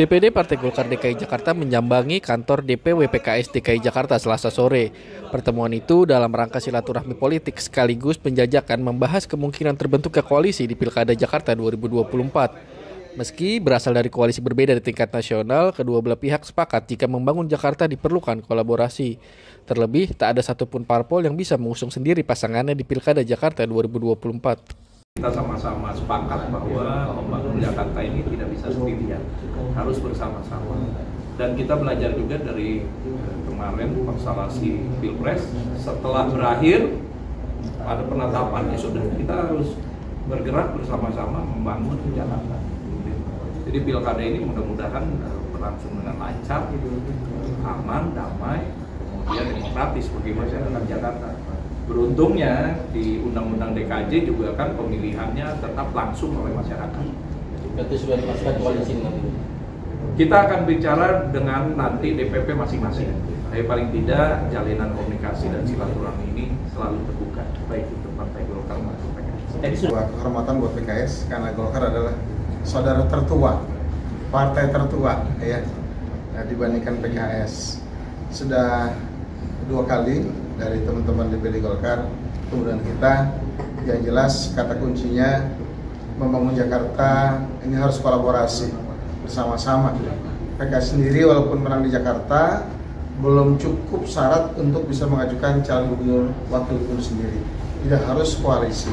DPD Partai Golkar DKI Jakarta menyambangi kantor DPW PKS DKI Jakarta selasa sore. Pertemuan itu dalam rangka silaturahmi politik sekaligus penjajakan membahas kemungkinan terbentuknya koalisi di Pilkada Jakarta 2024. Meski berasal dari koalisi berbeda di tingkat nasional, kedua belah pihak sepakat jika membangun Jakarta diperlukan kolaborasi. Terlebih, tak ada satupun parpol yang bisa mengusung sendiri pasangannya di Pilkada Jakarta 2024 kita sama-sama sepakat bahwa membangun Jakarta ini tidak bisa sendirian, harus bersama-sama. Dan kita belajar juga dari eh, kemarin konstelasi pilpres, setelah berakhir ada penetapan ya sudah kita harus bergerak bersama-sama membangun Jakarta. Jadi pilkada ini mudah-mudahan eh, berlangsung dengan lancar, aman, damai, kemudian demokratis bagi masyarakat Jakarta. Beruntungnya di Undang-Undang DKJ juga kan pemilihannya tetap langsung oleh masyarakat. Berarti sudah dipastikan koalisi nanti? Kita akan bicara dengan nanti DPP masing-masing. Tapi paling tidak jalinan komunikasi dan silaturahmi ini selalu terbuka, baik itu Partai Golkar maupun PKS. Eh, Sebuah kehormatan buat PKS karena Golkar adalah saudara tertua, partai tertua ya dibandingkan PKS. Sudah dua kali dari teman-teman DPD Golkar. Kemudian kita yang jelas kata kuncinya membangun Jakarta ini harus kolaborasi bersama-sama. PKS sendiri walaupun menang di Jakarta belum cukup syarat untuk bisa mengajukan calon gubernur wakil gubernur sendiri. Tidak harus koalisi.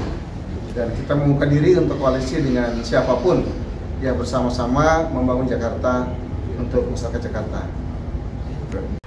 Dan kita membuka diri untuk koalisi dengan siapa pun yang bersama-sama membangun Jakarta untuk masyarakat Jakarta.